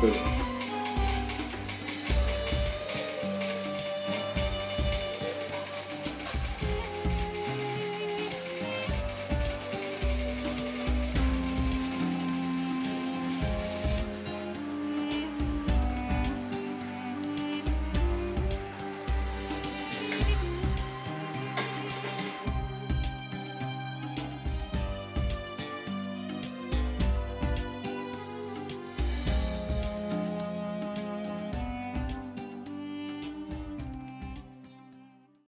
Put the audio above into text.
对。